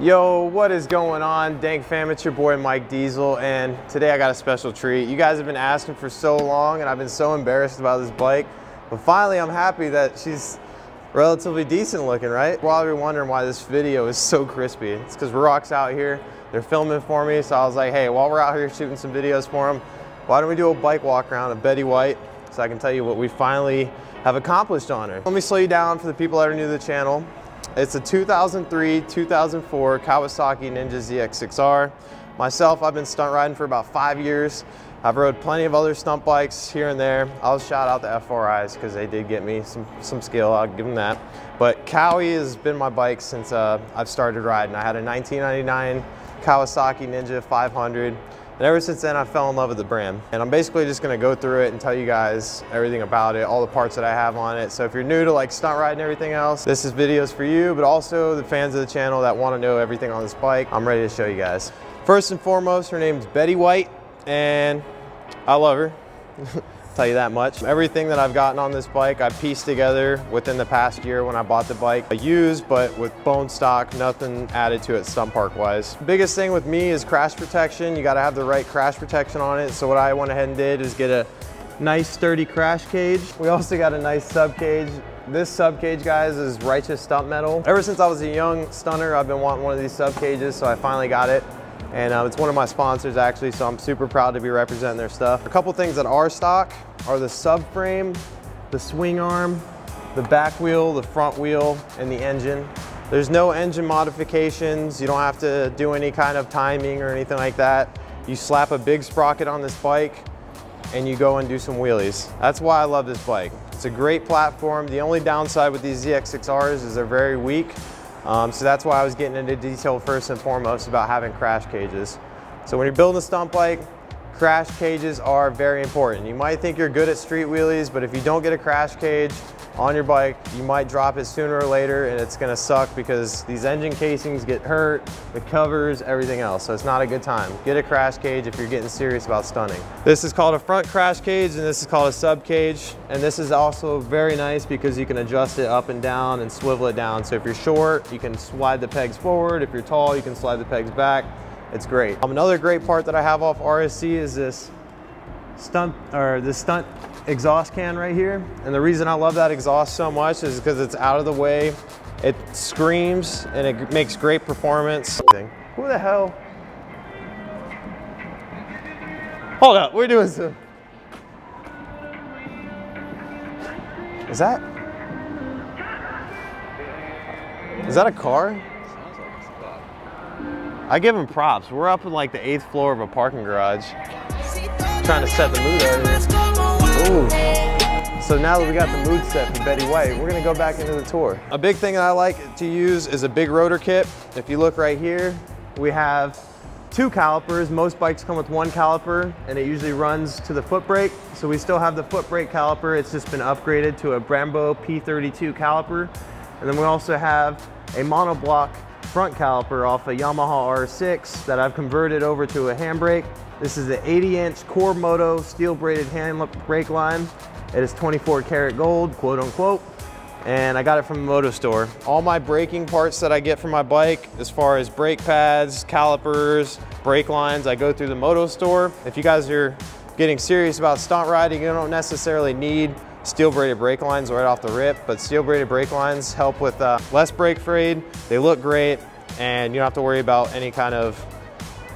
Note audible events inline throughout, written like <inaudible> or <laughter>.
Yo, what is going on? Dank fam, it's your boy Mike Diesel, and today I got a special treat. You guys have been asking for so long, and I've been so embarrassed about this bike, but finally I'm happy that she's relatively decent looking, right? While you're wondering why this video is so crispy, it's because Ruroc's out here, they're filming for me, so I was like, hey, while we're out here shooting some videos for them, why don't we do a bike walk around of Betty White so I can tell you what we finally have accomplished on her. Let me slow you down for the people that are new to the channel. It's a 2003, 2004 Kawasaki Ninja ZX6R. Myself, I've been stunt riding for about five years. I've rode plenty of other stunt bikes here and there. I'll shout out the F4is because they did get me some, some skill, I'll give them that. But Kawi has been my bike since uh, I've started riding. I had a 1999 Kawasaki Ninja 500. And ever since then, I fell in love with the brand. And I'm basically just gonna go through it and tell you guys everything about it, all the parts that I have on it. So if you're new to like stunt riding and everything else, this is videos for you, but also the fans of the channel that wanna know everything on this bike, I'm ready to show you guys. First and foremost, her name's Betty White, and I love her. <laughs> tell you that much. Everything that I've gotten on this bike, I pieced together within the past year when I bought the bike. I used, but with bone stock, nothing added to it stunt park wise. Biggest thing with me is crash protection. You gotta have the right crash protection on it. So what I went ahead and did is get a nice sturdy crash cage. We also got a nice sub cage. This sub cage, guys, is Righteous Stunt Metal. Ever since I was a young stunner, I've been wanting one of these sub cages, so I finally got it and uh, it's one of my sponsors actually, so I'm super proud to be representing their stuff. A couple things that are stock are the subframe, the swing arm, the back wheel, the front wheel, and the engine. There's no engine modifications. You don't have to do any kind of timing or anything like that. You slap a big sprocket on this bike and you go and do some wheelies. That's why I love this bike. It's a great platform. The only downside with these ZX6Rs is they're very weak. Um, so that's why I was getting into detail first and foremost about having crash cages. So when you're building a stunt bike, crash cages are very important. You might think you're good at street wheelies, but if you don't get a crash cage, on your bike, you might drop it sooner or later and it's gonna suck because these engine casings get hurt, the covers, everything else. So it's not a good time. Get a crash cage if you're getting serious about stunning. This is called a front crash cage and this is called a sub cage. And this is also very nice because you can adjust it up and down and swivel it down. So if you're short, you can slide the pegs forward. If you're tall, you can slide the pegs back. It's great. Um, another great part that I have off RSC is this stunt or this stunt exhaust can right here. And the reason I love that exhaust so much is because it's out of the way. It screams and it makes great performance. Who the hell? Hold up, we're doing some. Is that? Is that a car? I give him props. We're up in like the eighth floor of a parking garage. Trying to set the mood out. Ooh. So now that we got the mood set for Betty White, we're gonna go back into the tour. A big thing that I like to use is a big rotor kit. If you look right here, we have two calipers. Most bikes come with one caliper and it usually runs to the foot brake. So we still have the foot brake caliper. It's just been upgraded to a Brembo P32 caliper. And then we also have a monoblock front caliper off a Yamaha R6 that I've converted over to a handbrake. This is an 80 inch Core Moto steel braided hand brake line. It is 24 karat gold, quote unquote. And I got it from the Moto store. All my braking parts that I get from my bike, as far as brake pads, calipers, brake lines, I go through the Moto store. If you guys are getting serious about stunt riding, you don't necessarily need steel braided brake lines right off the rip, but steel braided brake lines help with uh, less brake fade. They look great and you don't have to worry about any kind of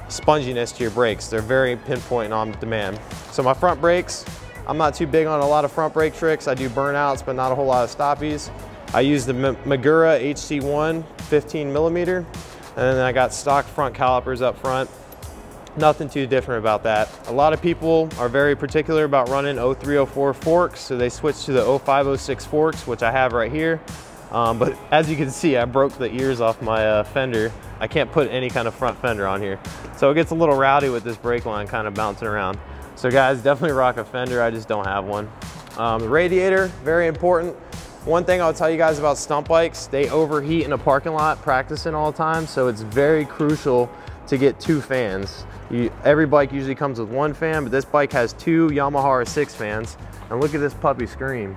sponginess to your brakes. They're very pinpoint on demand. So my front brakes, I'm not too big on a lot of front brake tricks. I do burnouts, but not a whole lot of stoppies. I use the Magura HC1 15 millimeter, and then I got stock front calipers up front. Nothing too different about that. A lot of people are very particular about running 0304 forks, so they switch to the 0506 forks, which I have right here. Um, but <laughs> as you can see, I broke the ears off my uh, fender. I can't put any kind of front fender on here. So it gets a little rowdy with this brake line kind of bouncing around. So guys, definitely rock a fender. I just don't have one. Um, radiator, very important. One thing I'll tell you guys about stunt bikes, they overheat in a parking lot practicing all the time. So it's very crucial to get two fans. You, every bike usually comes with one fan, but this bike has two Yamaha R6 fans. And look at this puppy scream.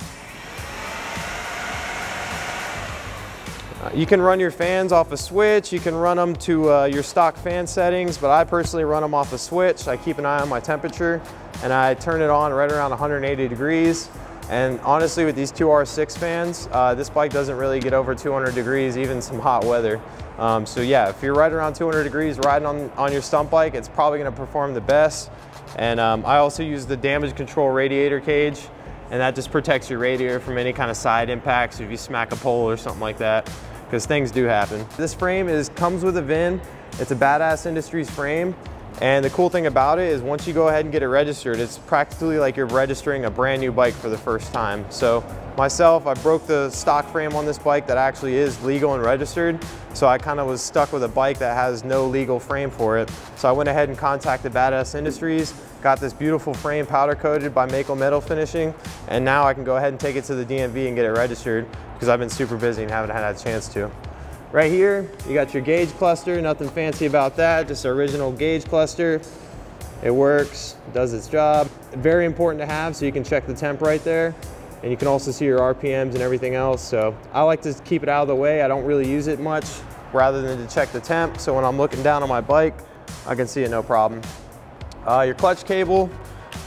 Uh, you can run your fans off a switch, you can run them to uh, your stock fan settings, but I personally run them off a switch. I keep an eye on my temperature and I turn it on right around 180 degrees. And honestly, with these two R6 fans, uh, this bike doesn't really get over 200 degrees, even some hot weather. Um, so yeah, if you're right around 200 degrees riding on, on your stunt bike, it's probably gonna perform the best. And um, I also use the damage control radiator cage and that just protects your radiator from any kind of side impacts if you smack a pole or something like that because things do happen. This frame is comes with a VIN. It's a Badass Industries frame. And the cool thing about it is once you go ahead and get it registered, it's practically like you're registering a brand new bike for the first time. So myself, I broke the stock frame on this bike that actually is legal and registered. So I kind of was stuck with a bike that has no legal frame for it. So I went ahead and contacted Badass Industries, got this beautiful frame powder coated by Mako Metal Finishing, and now I can go ahead and take it to the DMV and get it registered because I've been super busy and haven't had a chance to. Right here, you got your gauge cluster, nothing fancy about that, just original gauge cluster. It works, does its job. Very important to have so you can check the temp right there. And you can also see your RPMs and everything else. So I like to keep it out of the way. I don't really use it much rather than to check the temp. So when I'm looking down on my bike, I can see it no problem. Uh, your clutch cable,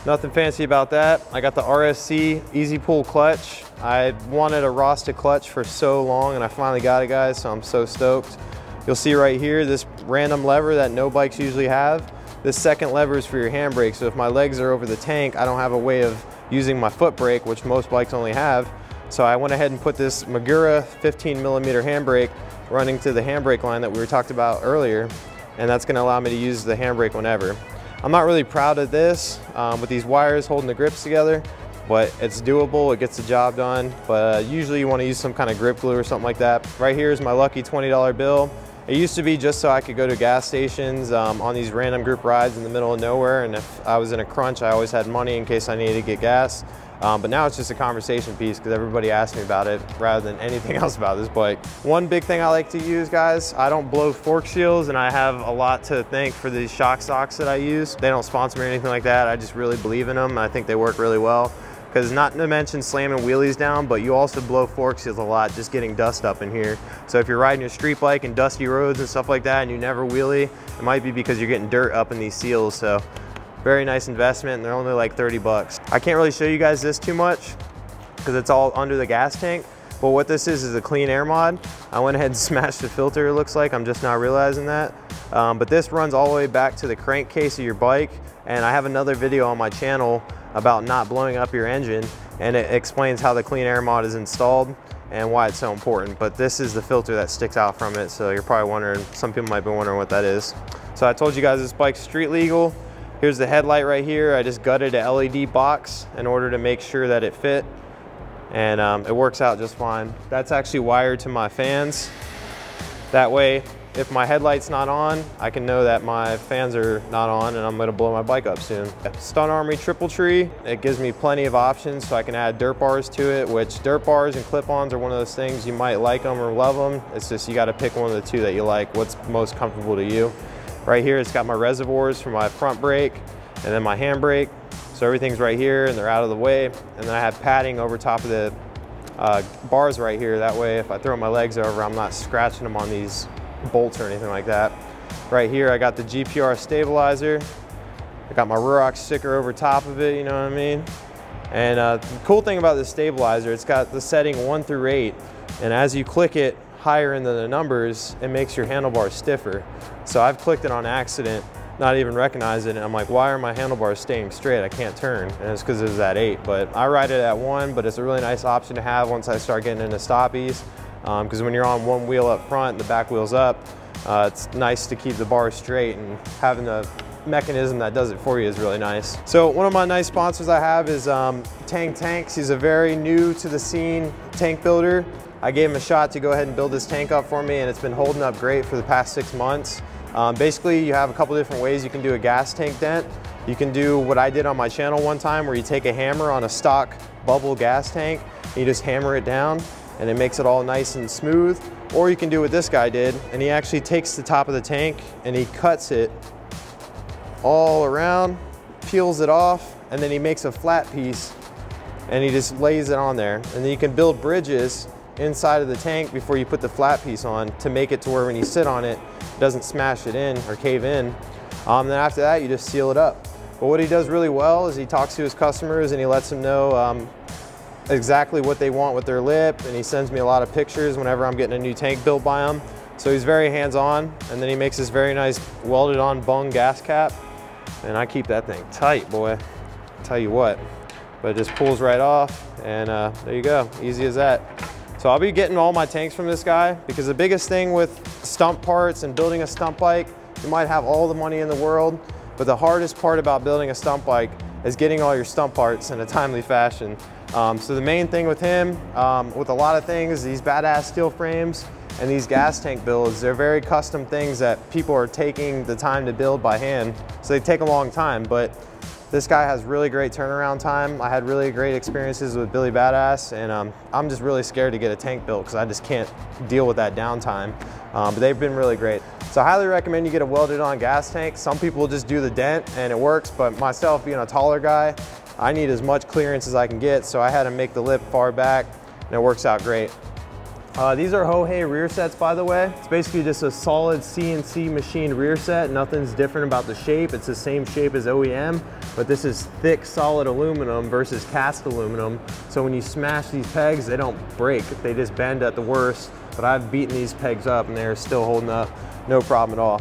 Nothing fancy about that. I got the RSC Easy Pull clutch. I wanted a Rasta clutch for so long and I finally got it guys, so I'm so stoked. You'll see right here, this random lever that no bikes usually have. This second lever is for your handbrake, so if my legs are over the tank, I don't have a way of using my foot brake, which most bikes only have. So I went ahead and put this Magura 15 millimeter handbrake running to the handbrake line that we were talked about earlier, and that's gonna allow me to use the handbrake whenever. I'm not really proud of this um, with these wires holding the grips together, but it's doable, it gets the job done. But uh, usually you wanna use some kind of grip glue or something like that. Right here is my lucky $20 bill. It used to be just so I could go to gas stations um, on these random group rides in the middle of nowhere. And if I was in a crunch, I always had money in case I needed to get gas. Um, but now it's just a conversation piece because everybody asks me about it rather than anything <laughs> else about this bike. One big thing I like to use, guys, I don't blow fork shields and I have a lot to thank for these shock socks that I use. They don't sponsor me or anything like that. I just really believe in them. I think they work really well because not to mention slamming wheelies down, but you also blow fork seals a lot just getting dust up in here. So if you're riding your street bike and dusty roads and stuff like that and you never wheelie, it might be because you're getting dirt up in these seals. So very nice investment and they're only like 30 bucks. I can't really show you guys this too much because it's all under the gas tank. But what this is is a clean air mod. I went ahead and <laughs> smashed the filter it looks like. I'm just not realizing that. Um, but this runs all the way back to the crankcase of your bike. And I have another video on my channel about not blowing up your engine. And it explains how the clean air mod is installed and why it's so important. But this is the filter that sticks out from it. So you're probably wondering, some people might be wondering what that is. So I told you guys this bike's street legal. Here's the headlight right here. I just gutted a LED box in order to make sure that it fit and um, it works out just fine. That's actually wired to my fans. That way, if my headlight's not on, I can know that my fans are not on and I'm gonna blow my bike up soon. Stunt Armory Triple Tree, it gives me plenty of options so I can add dirt bars to it, which dirt bars and clip-ons are one of those things you might like them or love them. It's just you gotta pick one of the two that you like, what's most comfortable to you. Right here, it's got my reservoirs for my front brake and then my handbrake. So everything's right here and they're out of the way. And then I have padding over top of the uh, bars right here. That way, if I throw my legs over, I'm not scratching them on these bolts or anything like that. Right here, I got the GPR stabilizer. I got my Ruroc sticker over top of it, you know what I mean? And uh, the cool thing about this stabilizer, it's got the setting one through eight. And as you click it, higher into the numbers, it makes your handlebar stiffer. So I've clicked it on accident, not even recognize it, and I'm like, why are my handlebars staying straight? I can't turn, and it's because it was at eight. But I ride it at one, but it's a really nice option to have once I start getting into stoppies, because um, when you're on one wheel up front, and the back wheel's up, uh, it's nice to keep the bar straight, and having the mechanism that does it for you is really nice. So one of my nice sponsors I have is um, Tank Tanks. He's a very new to the scene tank builder. I gave him a shot to go ahead and build this tank up for me and it's been holding up great for the past six months. Um, basically, you have a couple different ways you can do a gas tank dent. You can do what I did on my channel one time where you take a hammer on a stock bubble gas tank, and you just hammer it down and it makes it all nice and smooth. Or you can do what this guy did and he actually takes the top of the tank and he cuts it all around, peels it off, and then he makes a flat piece and he just lays it on there. And then you can build bridges inside of the tank before you put the flat piece on to make it to where when you sit on it, it doesn't smash it in or cave in. Um, then after that, you just seal it up. But what he does really well is he talks to his customers and he lets them know um, exactly what they want with their lip and he sends me a lot of pictures whenever I'm getting a new tank built by him. So he's very hands-on and then he makes this very nice welded on bung gas cap and I keep that thing tight, boy. I'll tell you what, but it just pulls right off and uh, there you go, easy as that. So I'll be getting all my tanks from this guy because the biggest thing with stunt parts and building a stunt bike, you might have all the money in the world, but the hardest part about building a stunt bike is getting all your stunt parts in a timely fashion. Um, so the main thing with him, um, with a lot of things, these badass steel frames and these gas tank builds, they're very custom things that people are taking the time to build by hand. So they take a long time, but this guy has really great turnaround time. I had really great experiences with Billy Badass, and um, I'm just really scared to get a tank built because I just can't deal with that downtime. Um, but they've been really great. So I highly recommend you get a welded on gas tank. Some people just do the dent and it works, but myself being a taller guy, I need as much clearance as I can get, so I had to make the lip far back, and it works out great. Uh, these are Hohei rear sets, by the way. It's basically just a solid CNC machined rear set. Nothing's different about the shape. It's the same shape as OEM, but this is thick, solid aluminum versus cast aluminum. So when you smash these pegs, they don't break. They just bend at the worst. But I've beaten these pegs up and they're still holding up, no problem at all.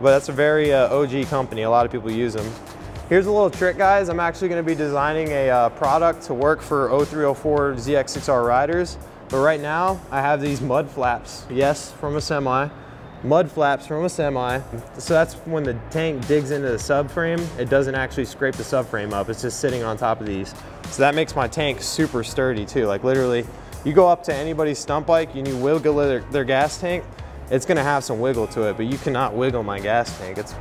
But that's a very uh, OG company. A lot of people use them. Here's a little trick, guys. I'm actually gonna be designing a uh, product to work for 0304 ZX6R riders. But right now, I have these mud flaps. Yes, from a semi. Mud flaps from a semi. So that's when the tank digs into the subframe, it doesn't actually scrape the subframe up. It's just sitting on top of these. So that makes my tank super sturdy too. Like literally, you go up to anybody's stunt bike and you wiggle their, their gas tank, it's gonna have some wiggle to it, but you cannot wiggle my gas tank. It's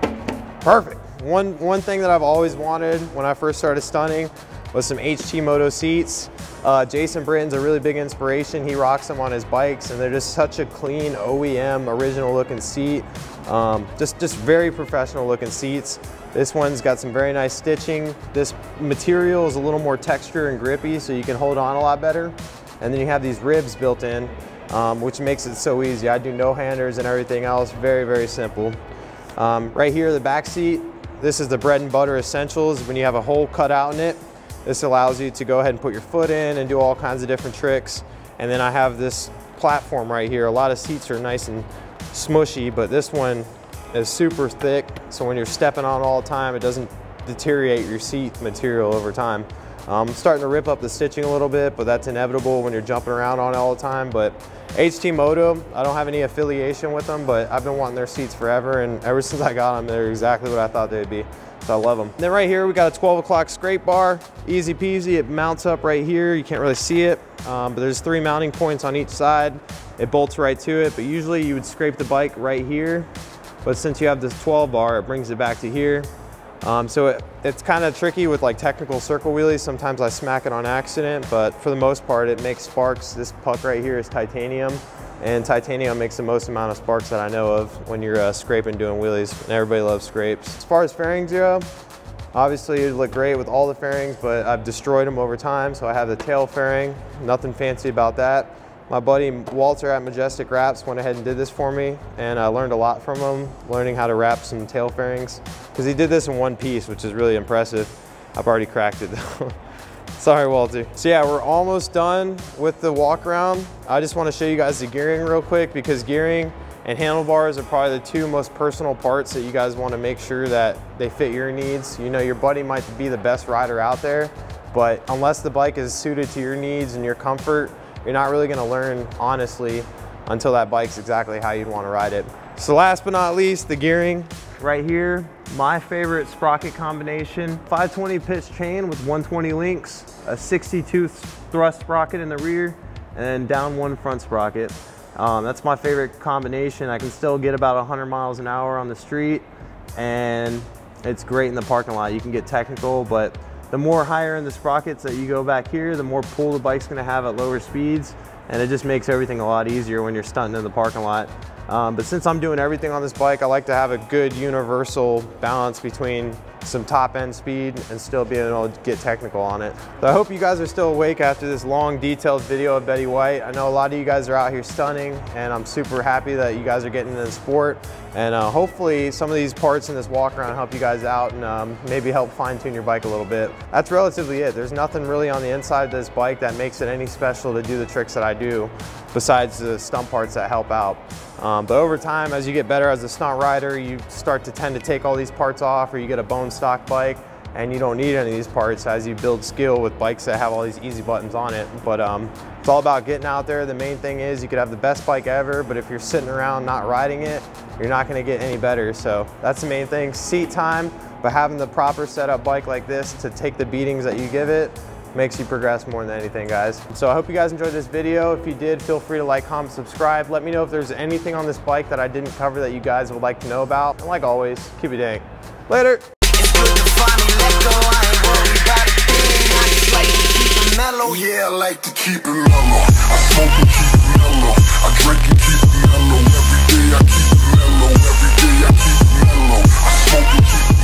perfect. One, one thing that I've always wanted when I first started stunning was some HT Moto seats. Uh, Jason Britton's a really big inspiration. He rocks them on his bikes and they're just such a clean OEM original looking seat. Um, just, just very professional looking seats. This one's got some very nice stitching. This material is a little more texture and grippy so you can hold on a lot better. And then you have these ribs built in, um, which makes it so easy. I do no-handers and everything else, very, very simple. Um, right here, the back seat, this is the bread and butter essentials. When you have a hole cut out in it, this allows you to go ahead and put your foot in and do all kinds of different tricks. And then I have this platform right here. A lot of seats are nice and smushy, but this one is super thick. So when you're stepping on all the time, it doesn't deteriorate your seat material over time. Um, I'm starting to rip up the stitching a little bit, but that's inevitable when you're jumping around on it all the time. But HT Moto, I don't have any affiliation with them, but I've been wanting their seats forever, and ever <laughs> since I got them, they're exactly what I thought they'd be. So I love them. Then right here, we got a 12 o'clock scrape bar. Easy peasy, it mounts up right here. You can't really see it, um, but there's three mounting points on each side. It bolts right to it, but usually you would scrape the bike right here. But since you have this 12 bar, it brings it back to here. Um, so it, it's kind of tricky with like technical circle wheelies. Sometimes I smack it on accident, but for the most part, it makes sparks. This puck right here is titanium and titanium makes the most amount of sparks that I know of when you're uh, scraping doing wheelies and everybody loves scrapes. As far as fairings go, obviously it look great with all the fairings but I've destroyed them over time so I have the tail fairing, nothing fancy about that. My buddy Walter at Majestic Wraps went ahead and did this for me and I learned a lot from him, learning how to wrap some tail fairings because he did this in one piece which is really impressive. I've already cracked it <laughs> though. Sorry, Walter. So yeah, we're almost done with the walk around. I just want to show you guys the gearing real quick because gearing and handlebars are probably the two most personal parts that you guys want to make sure that they fit your needs. You know, your buddy might be the best rider out there, but unless the bike is suited to your needs and your comfort, you're not really going to learn honestly until that bike's exactly how you'd want to ride it. So last but not least, the gearing right here. My favorite sprocket combination, 520 pitch chain with 120 links, a 62 thrust sprocket in the rear, and down one front sprocket. Um, that's my favorite combination. I can still get about 100 miles an hour on the street, and it's great in the parking lot. You can get technical, but the more higher in the sprockets that you go back here, the more pull the bike's gonna have at lower speeds, and it just makes everything a lot easier when you're stunting in the parking lot. Um, but since I'm doing everything on this bike, I like to have a good universal balance between some top end speed and still being able to get technical on it. So I hope you guys are still awake after this long detailed video of Betty White. I know a lot of you guys are out here stunning and I'm super happy that you guys are getting into the sport. And uh, hopefully some of these parts in this walk around help you guys out and um, maybe help fine tune your bike a little bit. That's relatively it. There's nothing really on the inside of this bike that makes it any special to do the tricks that I do besides the stunt parts that help out. Um, but over time, as you get better as a stunt rider, you start to tend to take all these parts off or you get a bone stock bike and you don't need any of these parts as you build skill with bikes that have all these easy buttons on it. But um, it's all about getting out there. The main thing is you could have the best bike ever, but if you're sitting around not riding it, you're not gonna get any better. So that's the main thing, seat time, but having the proper setup bike like this to take the beatings that you give it makes you progress more than anything, guys. So I hope you guys enjoyed this video. If you did, feel free to like, comment, subscribe. Let me know if there's anything on this bike that I didn't cover that you guys would like to know about. And like always, keep it dang. Later. Yeah, I like to keep it mellow. I smoke and keep it mellow. I drink and keep it mellow. Every day I keep it mellow. Every day I keep it mellow. I smoke and keep it mellow.